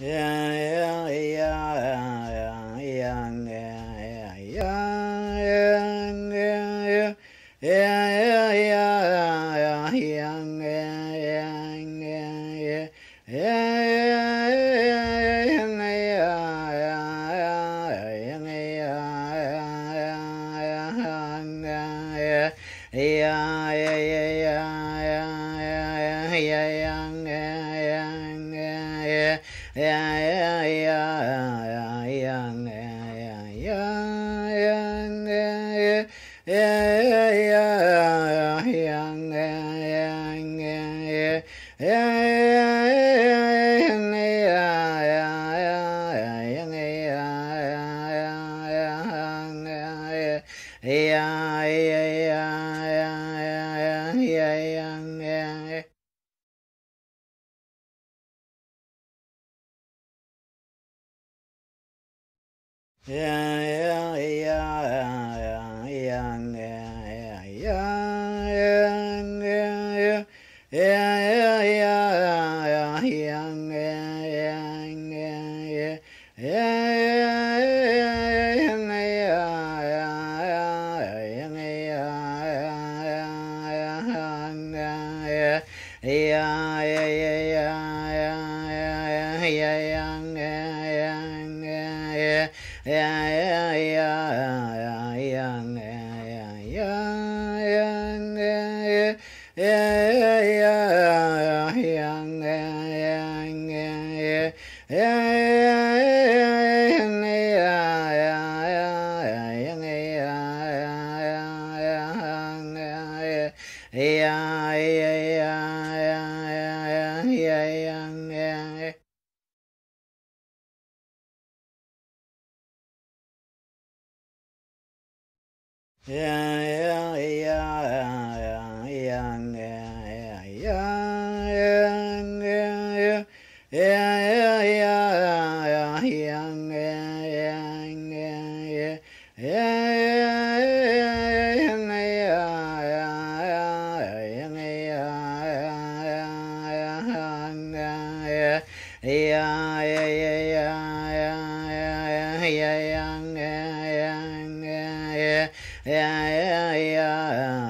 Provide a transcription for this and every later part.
Yeah, yeah. yeah. Yeah. yeah.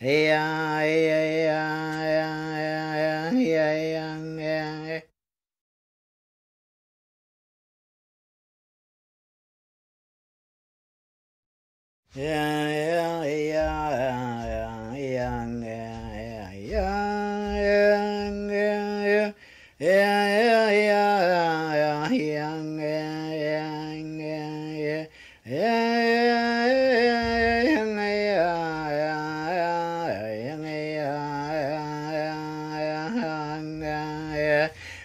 Yeah. Uh,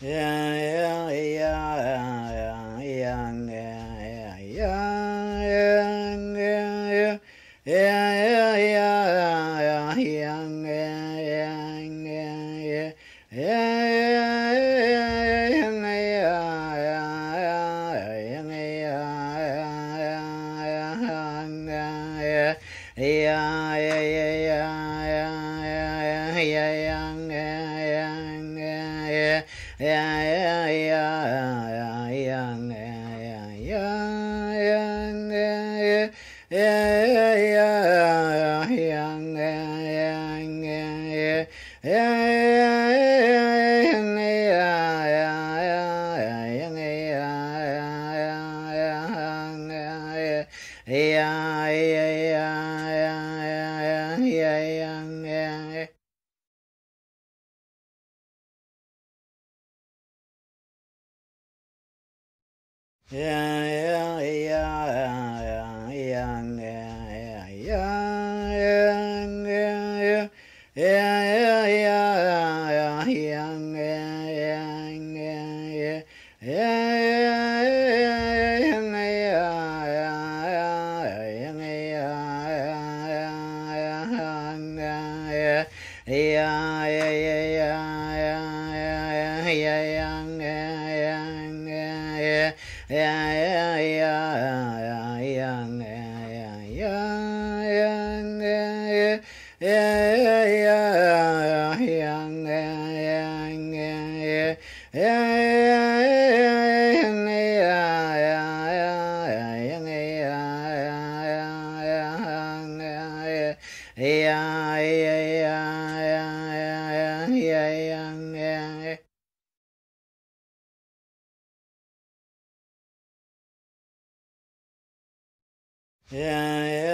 Yeah, yeah. yeah, yang yeah. yeah, yeah.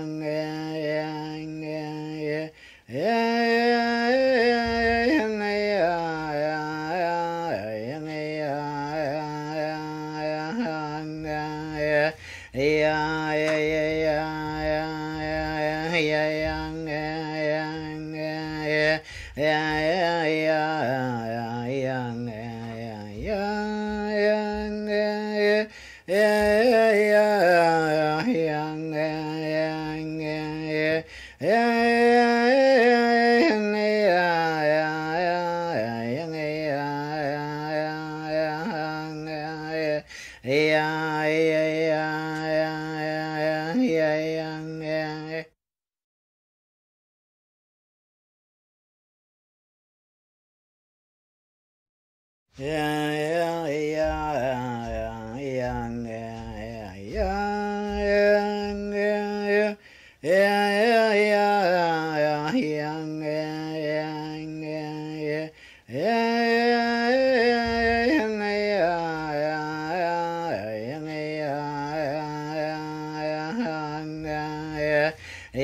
哎呀，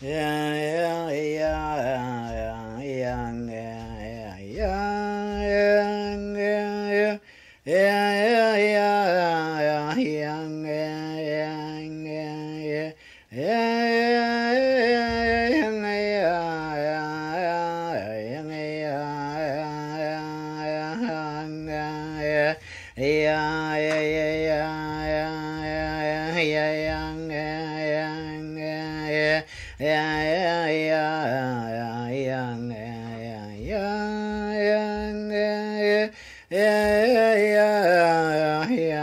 Yeah, yeah.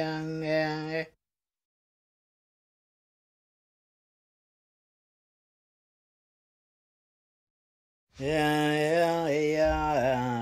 yang uh, yeah yeah yeah.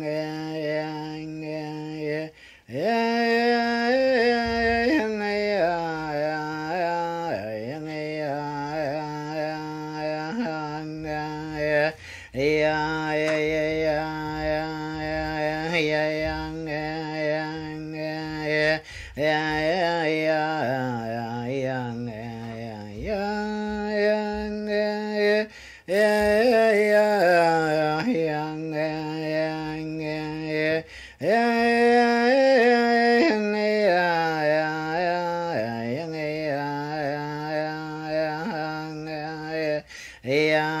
哎呀，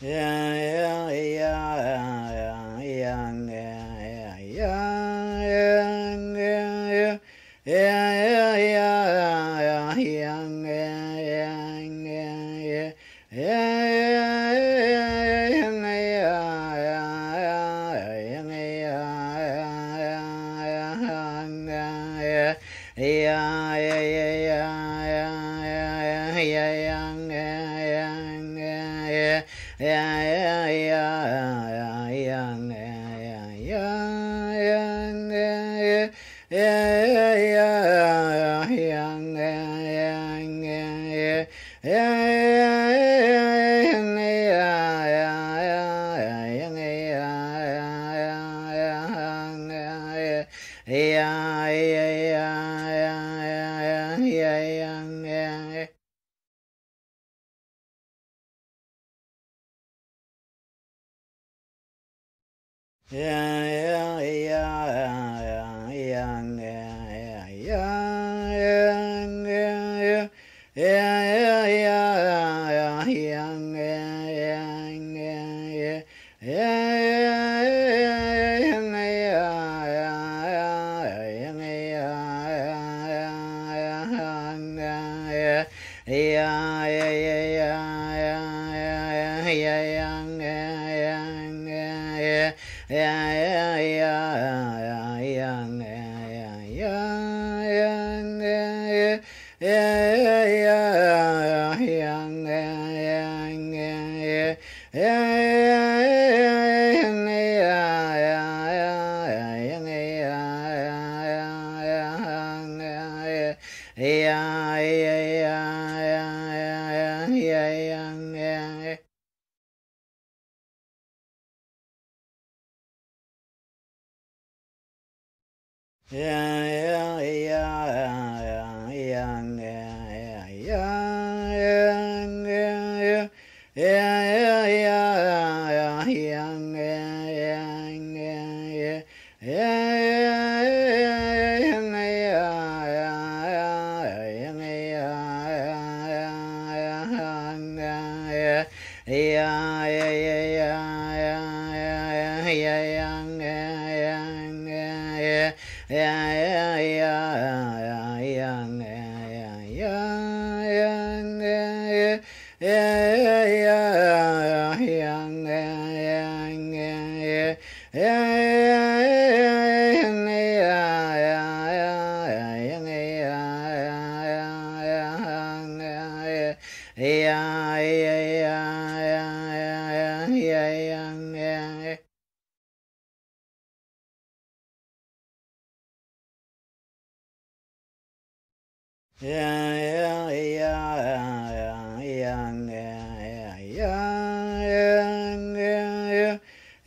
Yeah, yeah. é, é young yeah yeah yeah yeah yeah Yeah.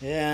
Yeah.